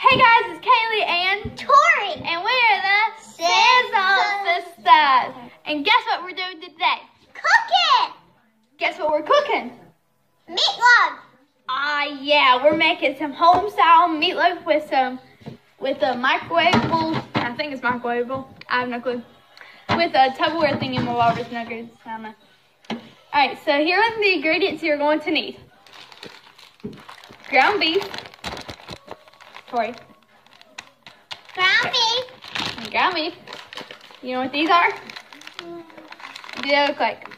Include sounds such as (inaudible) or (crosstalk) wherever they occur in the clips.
Hey guys, it's Kaylee and Tori. and we're the Sizzle Sisters. And guess what we're doing today? Cooking. Guess what we're cooking? Meatloaf. Ah, yeah, we're making some home style meatloaf with some with a microwavable. I think it's microwavable. I have no clue. With a Tupperware thing in my Walrus nuggets. I don't know. All right, so here are the ingredients you're going to need: ground beef. Tori, ground beef. You know what these are? What do they look like?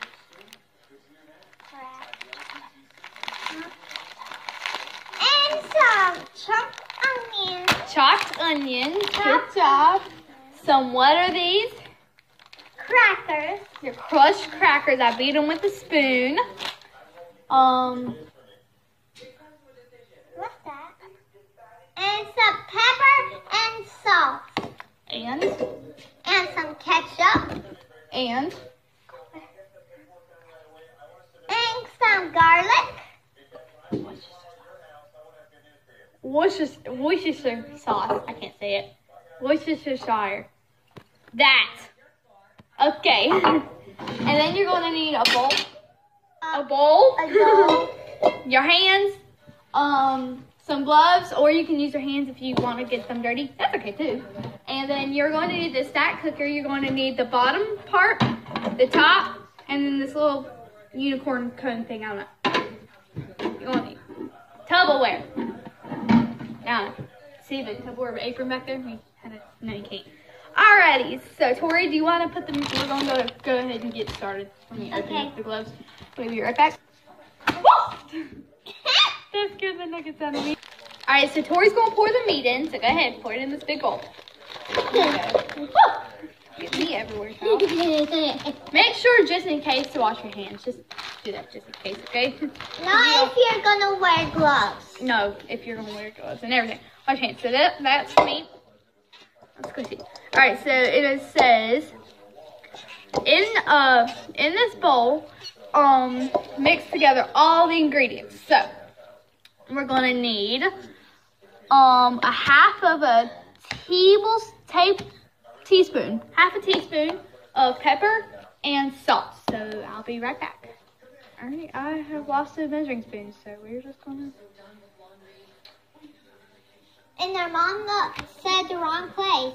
And some chopped onions. Chopped onions. Good Chopped job. Some what are these? Crackers. Your crushed crackers. I beat them with a spoon. Um, What's that? And some pepper and salt. And And some ketchup. and And some garlic. Worcestershire, Worcestershire sauce. I can't say it. Worcestershire. That. Okay. and then you're going to need a bowl. A bowl. A bowl. (laughs) your hands. Um, some gloves, or you can use your hands if you want to get them dirty. That's okay too. And then you're going to need the stack cooker. You're going to need the bottom part, the top, and then this little unicorn cone thing. I don't know. You're going to need Tupperware. Now, see the Tupperware apron back there? We had it. No, you can't. Alrighty, so Tori, do you want to put them? We're gonna go go ahead and get started. Let me open Okay. up the gloves. We'll be right back. That scared the nuggets out of me. Alright, so Tori's gonna pour the meat in. So go ahead, pour it in this big bowl. (laughs) Get me everywhere, child. (laughs) Make sure, just in case, to wash your hands. Just do that, just in case, okay? Not if you're gonna wear gloves. No, if you're gonna wear gloves and everything. Wash your hands. So that that's me. Let's go see. All right, so it says in uh in this bowl, um, mix together all the ingredients. So we're gonna need um a half of a table tape teaspoon, half a teaspoon of pepper and salt. So I'll be right back. All right, I have lost the measuring spoon, so we're just gonna. And their mom look, said the wrong place.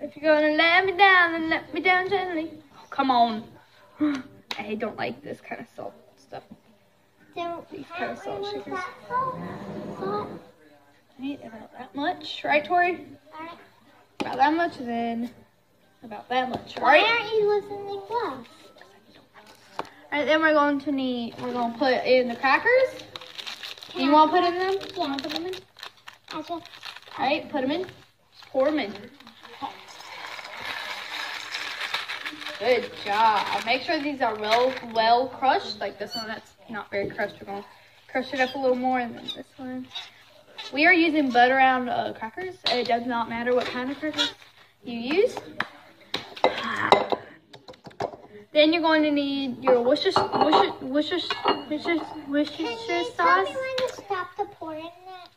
If you're gonna let me down, then let me down gently. Oh, come on. (sighs) I don't like this kind of salt stuff. Then These how kind of salt was sugars. that salt? Salt. Right, about that much, right, Tori? Alright. About that much, then about that much, right? Why right? aren't you listening to gloves? Alright, then we're going to need, we're gonna put in the crackers. Can You wanna put put- in them? You Yeah. wanna put them in? I just Alright, put them in. Just pour them in. Good job. Make sure these are well well crushed. Like this one that's not very crushed. We're gonna crush it up a little more, and then this one. We are using butter round uh, crackers. It does not matter what kind of crackers you use. Then you're going to need your Worcestershire, Worcestershire, Worcestershire, Worcestershire, Can you tell sauce. me when to stop the pouring?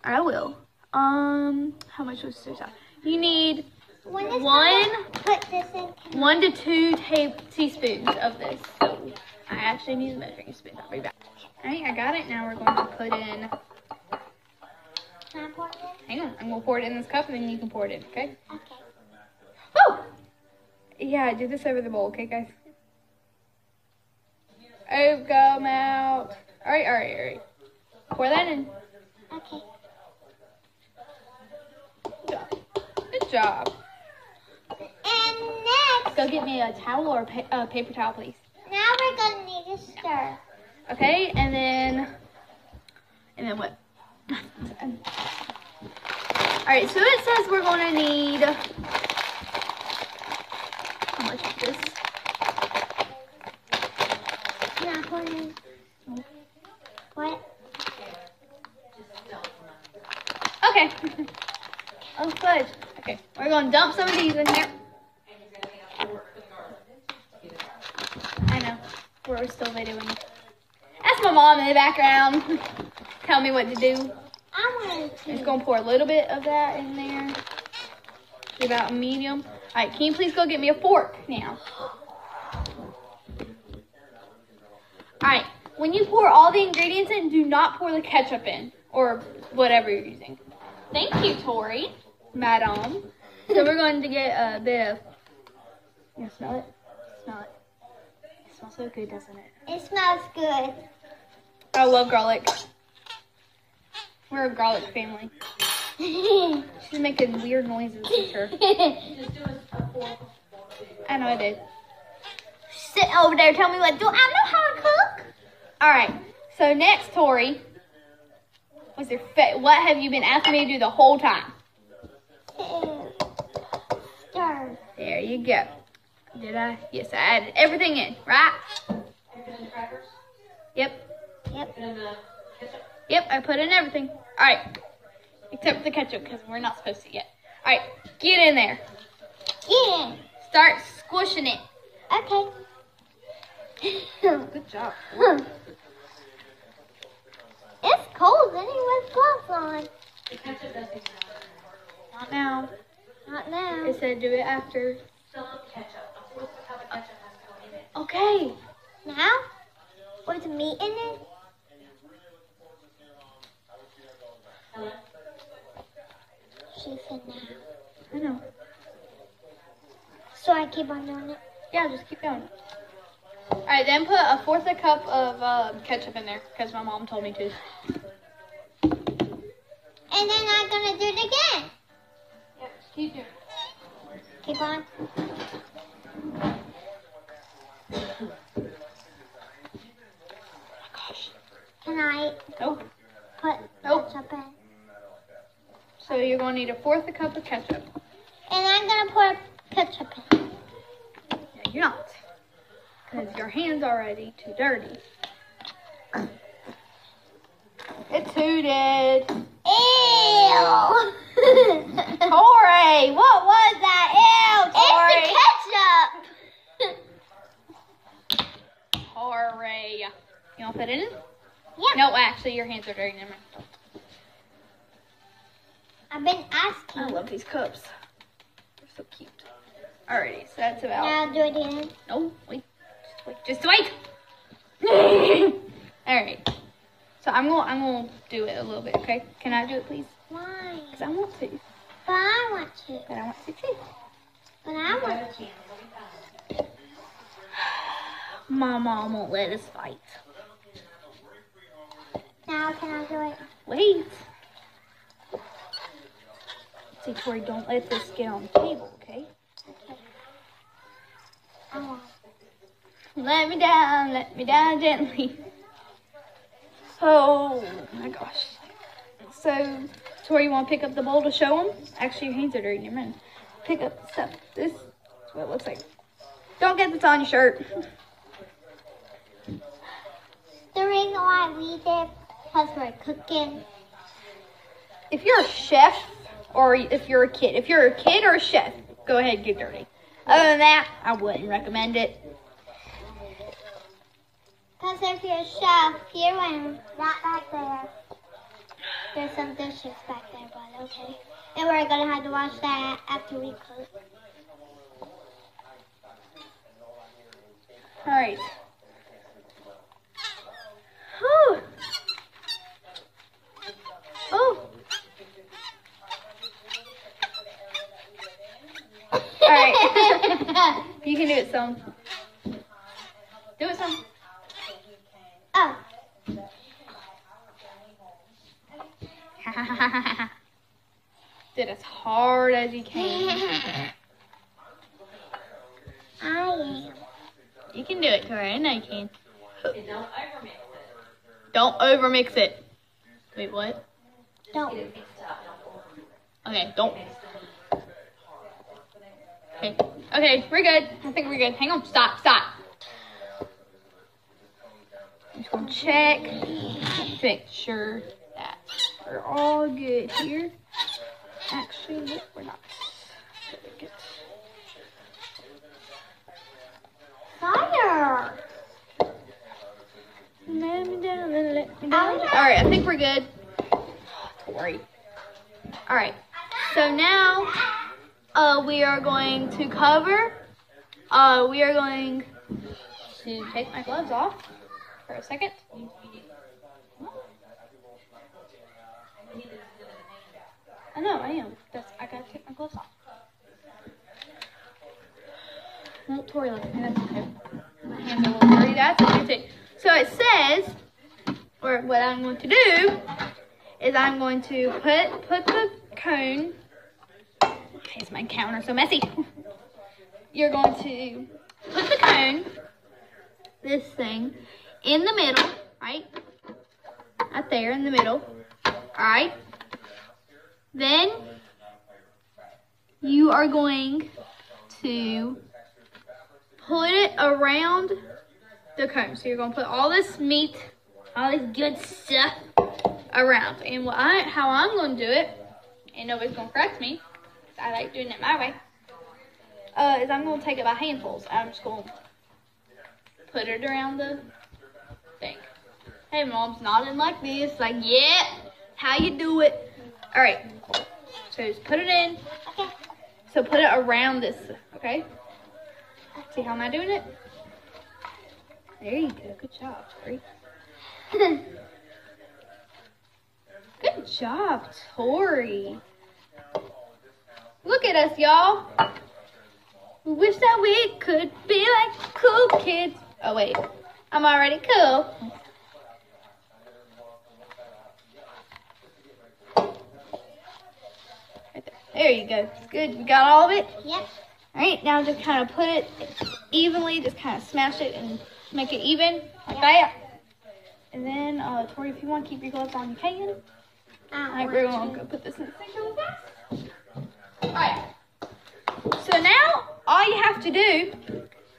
I will. Um, how much Worcestershire sauce? You need One. Put this in. one to two ta- teaspoons of this. So I actually need a measuring spoon. I'll be back. All right, I got it. Now we're going to put in. Can I pour it Hang on, I'm gonna pour it in this cup, and then you can pour it in. Okay? in? Okay. Woo! Yeah, do this over the bowl, okay, guys? Oh, come out. All right, all right, all right. Pour that in. Okay. Good job. Good job. And next, Go get me a towel or a pa- uh, paper towel, please. Now we're gonna need to stir. Okay, and then, and then what? All right, so it says we're gonna need. How much is this? Can I pour it in? What? Okay. oh, fudge. Okay, we're gonna dump some of these in here. I know. Still videoing. That's my mom in the background. Tell me what to do. I Just gonna pour a little bit of that in there. About medium. All right, can you please go get me a fork now? All right, when you pour all the ingredients in, do not pour the ketchup in or whatever you're using. Thank you, Tori, madam. So we're going to get a bit of. You smell it? Smell it. It smells so good, doesn't it? It smells good. I love garlic. We're a garlic family. (laughs) She's making weird noises with her. I know I did. Sit over there, tell me what. Do I know how to cook? All right. So next, Tori. What's your fa- What have you been asking me to do the whole time? Stir. There you go. Did I? Yes, I added everything in. Right? Yep. Yep. Yep. I put in everything. All right. Except for the ketchup, because we're not supposed to yet. All right. Get in there. Get in. Start squishing it. Okay. (laughs) Good job. (laughs) it's cold and he with gloves on. Not Not now. Not now. It said do it after. Okay. Now? With meat in it? She said now. I know. So I keep on doing it. Yeah, just keep going. All right, then put a fourth a cup of uh, ketchup in there because my mom told me to. And then I'm gonna do it again. Yeah, keep doing. Keep on. Gosh. Can I Nope. put Nope. ketchup in? You're gonna need a fourth a cup of ketchup. And I'm gonna put ketchup in. Yeah, you're not. Because your hand's already too dirty. It tooted. Ew! (laughs) Tori, what was that? Ew, it's the ketchup! Tori. You want to put it in? yeah. No, actually, your hands are dirty. Never mind. I've been asking. I love these cups. They're so cute. Alrighty, so that's about. Now do it again. No, wait. Just wait. Just wait. (laughs) Alright. So I'm gonna I'm gonna do it a little bit, okay? Can I do it please? Why? Because I want to. But I want to. But I want to too. But I want to. (sighs) My mom won't let us fight. Now can I do it? Wait. See, Tori, don't let this get on the table, okay? Want. Let me down, let me down gently. Oh my gosh. So, Tori, you want to pick up the bowl to show them? Actually, your hands are dirty. Never mind. Pick up the stuff. This is what it looks like. Don't get this on your shirt. The reason why we did because we're cooking. If you're a chef or if you're a kid, if you're a kid or a chef, go ahead and get dirty. Other than that, I wouldn't recommend it. Because if you're a chef, you and right back there. There's some dishes back there, but okay. And we're gonna have to wash that after we cook. All right. Whew. Oh. All right. (laughs) you can do it, some. Do it, some. oh, (laughs) do it as hard as you can. (laughs) I am. You can do it, Tori. I know you can't Don't overmix it. Wait, what? Don't. Okay, don't. Okay, okay, we're good. I think we're good. Hang on, stop, stop. I'm just gonna check make sure that we're all good here. Actually, nope, we're not. Fire. Let me down and let me down. All right, I think we're good. Tori. All right. So now, uh, we are going to cover. Uh, we are going to take my gloves off for a second. I know, I am. That's I gotta take my gloves off. Won't Tori look. My hands are a little dirty. That's okay. So it says, or what I'm going to do is I'm going to put put the cone. Okay, it's my counter so messy. You're going to put the cone, this thing, in the middle, right? Right there in the middle. Alright. Then you are going to put it around the cone. So you're gonna put all this meat, all this good stuff around. And what I, how I'm gonna do it, and nobody's gonna correct me, I like doing it my way, uh, is I'm gonna take it by handfuls. I'm just gonna put it around the thing. Hey, mom's nodding like this, like yeah, how you do it. All right. So just put it in. Okay. So put it around this, okay? See how am I doing it? There you go. Good job, Tori. (laughs) Good job, Tori. Look at us, y'all. We wish that we could be like cool kids. Oh, wait. I'm already cool. Right there. There you go. Good. You got all of it? Yep. All right, now just kind of put it evenly, just kind of smash it and make it even like that. And then, uh, Tori, if you want to keep your gloves on, you can. All right, we're going to put this in the sink really fast. All right. So now, all you have to do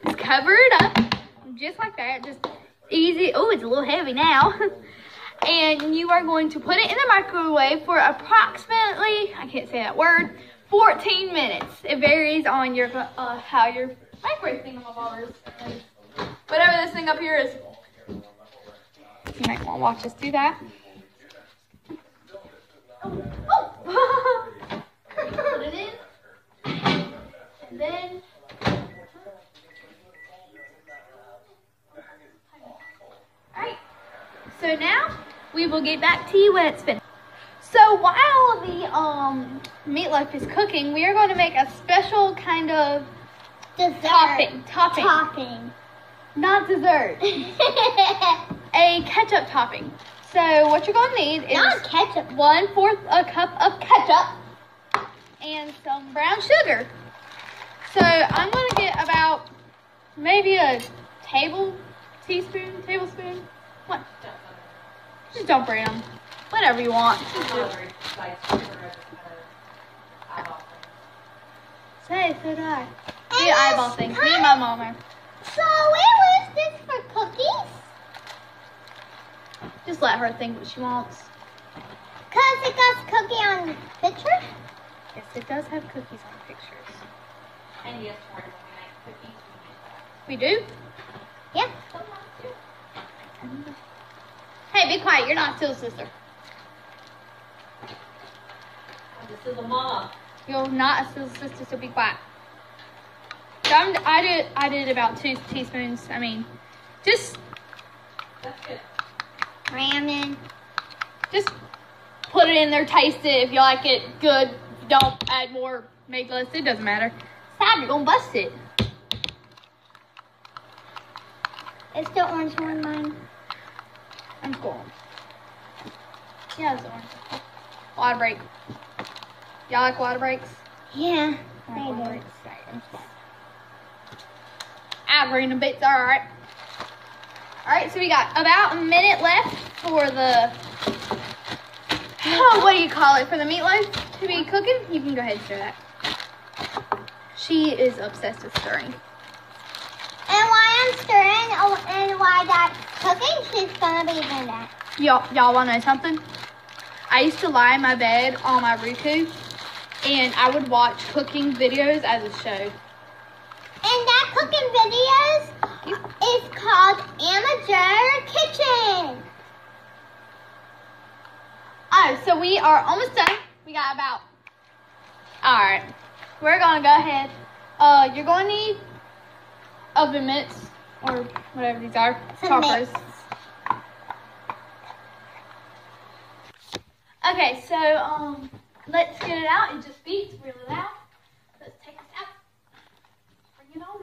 is cover it up, just like that. Just easy. Oh, it's a little heavy now. (laughs) and you are going to put it in the microwave for approximately, I can't say that word, 14 minutes. It varies on your uh, how your microwave thingamabobbers is. Whatever this thing up here is. You might want to watch us do that. Oh, oh. (laughs) Put it in. And then. Alright. So now we will get back to you when it's finished. So while the um meatloaf is cooking, we are going to make a special kind of Dessert. topping. Topping. Topping. Not dessert. (laughs) a ketchup topping. So what you're going to need is Not ketchup. one fourth a cup of ketchup and some brown sugar. So I'm going to get about maybe a table, teaspoon, tablespoon. What? Just dump it in. Whatever you want. Say, so do I. Do eyeball things. Me and my mom are. So where was this for cookies? Just let her think what she wants. Cause it got cookie on the picture. Yes, it does have cookies on the pictures. And yes, we make cookies, We do? Yeah. Hey, be quiet. You're not Sizzle Sister. This is a mom. You're not a Sizzle Sister, so be quiet. So I'm, I did. I did about two teaspoons. I mean, just. Ramen. just put it in there, taste it. If you like it, good. Don't, add more, make less. It doesn't matter. Sad, you're gonna bust it. it. Is the orange one mine? I'm going. Yeah, it's orange. Water break. Y'all like water breaks? Yeah. I like I water breaks. Right, I'm just- Ah, bits. All right. All right. So we got about a minute left for the. Oh, what do you call it? For the meatloaf to be cooking? You can go ahead and stir that. She is obsessed with stirring. And while I'm stirring, oh, and while that's cooking, she's gonna be doing that. Y'all, y'all want to know something? I used to lie in my bed on my Roku, and I would watch cooking videos as a show. And that cooking videos is called Amateur Kitchen. Oh, so we are almost done. We got about. All right, we're gonna go ahead. Uh, you're gonna need oven mitts or whatever these are, Some choppers. mitts. Okay, so um, let's get it out. It just beats really loud. Let's take this out. Bring it on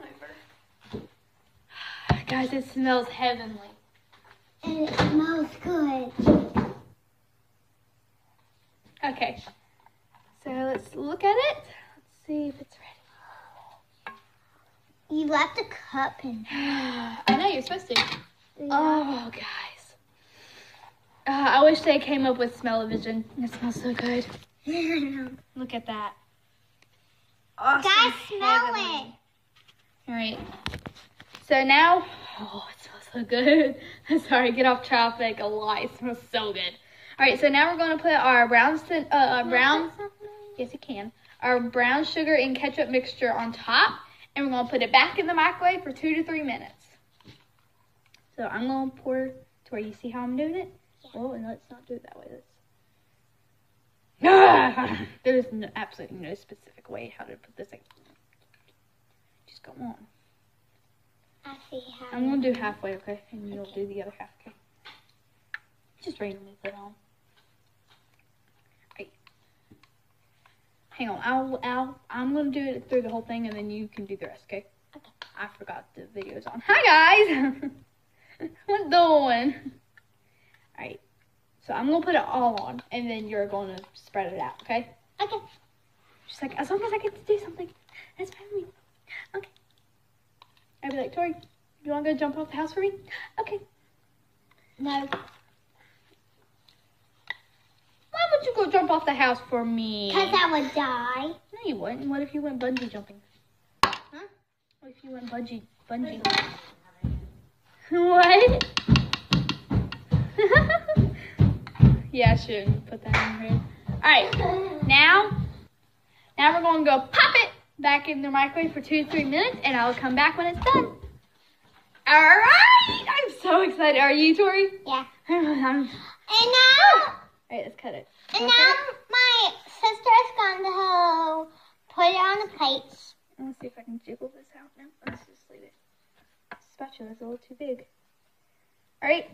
over. Guys, it smells heavenly. And it smells good. Okay, so let's look at it. See if it's ready. You left a cup in. (gasps) I know you're supposed to. Oh, guys. Uh, I wish they came up with smell-o-vision. It smells so good. (laughs) Look at that. Awesome. Guys, smell heavenly. it. All right. So now, oh, it smells so good. I'm (laughs) sorry, get off traffic a lot. It smells so good. All right, so now we're going to put our brown, uh, uh, brown, yes, you can, our brown sugar and ketchup mixture on top, and we're going to put it back in the microwave for two to three minutes. So I'm going to pour to where you see how I'm doing it. Oh, and let's not do it that way. Let's. (laughs) There's no, absolutely no specific way how to put this in. Just go on. I see how. I'm gonna do halfway, okay? And you'll do the other half, okay? Just randomly put it on. Hang on, I'll, I'll, I'm gonna do it through the whole thing and then you can do the rest, okay? Okay. I forgot the video's on. Hi guys! (laughs) what doing? Alright. So I'm gonna put it all on and then you're gonna spread it out, okay? Okay. She's like, as long as I get to do something, that's fine with me. Okay. I'd be like, Tori, you want to go jump off the house for me? Okay. No. Why would you go jump off the house for me? Because I would die. No, you wouldn't. What if you went bungee jumping? Huh? What if you went bungee bungee? what? (laughs) yeah, I should put that in here. All right. Now, now we're gonna go pop it back in the microwave for two to three minutes, and I'll come back when it's done. All right. I'm so excited. Are you, Tori? Yeah. (laughs) I'm. And now, All right, let's cut it. And now it? my sister's going to put it on the plates. Let's see if I can jiggle this out now. Let's just leave it. Spatula's a little too big. Alright.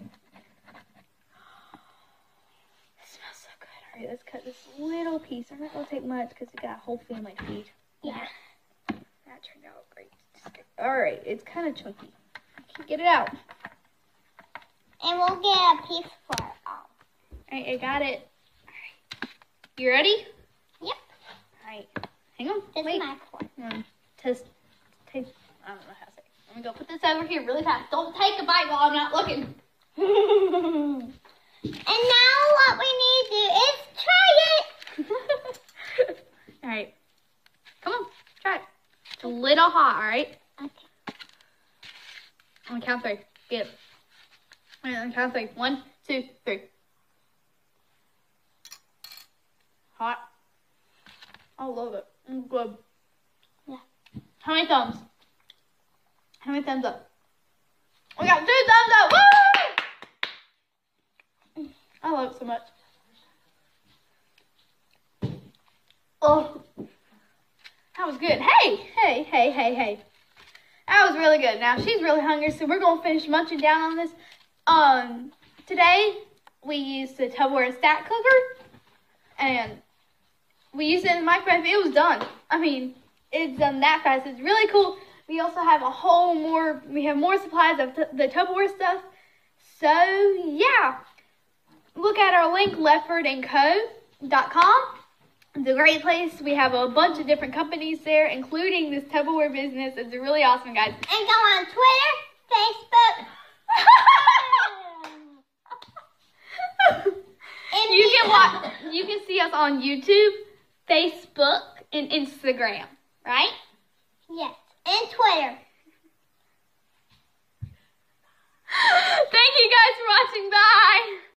smells so good. Alright, let's cut this little piece. I'm not going to take much because we got a whole family to feed. Yeah. That turned out great. Alright, it's kind of chunky. I can't get it out. And we'll get a piece for it all. Alright, I got it. You ready? Yep. Alright. Hang on. This Wait. is my. Um, test, taste. I don't know how to say. It. Let me go put this over here really fast. Don't take a bite while I'm not looking. (laughs) and now what we need to do is try it. (laughs) all right, come on, try it. It's a little hot. All right. Okay. On the count three. Get it. All right, on the count three. One, two, three. Hot. I love it. Mm, good. Yeah. How many thumbs? How many thumbs up? We got two thumbs up. Woo! I love it so much. Oh, that was good. Hey, hey, hey, hey, hey. That was really good. Now she's really hungry, so we're gonna finish munching down on this. Um, today we used the Tupperware stack cooker, and we used it in the microwave. It was done. I mean, it's done that fast. It's really cool. We also have a whole more. We have more supplies of t- the Tupperware stuff. So yeah, look at our link ledfordandco.com. It's a great place. We have a bunch of different companies there, including this Tupperware business. It's really awesome, guys. And go on Twitter, Facebook. (laughs) (laughs) And you can watch. You can see us on YouTube, Facebook, and Instagram. Right? Yes. And Twitter. (gasps) Thank you guys for watching. Bye.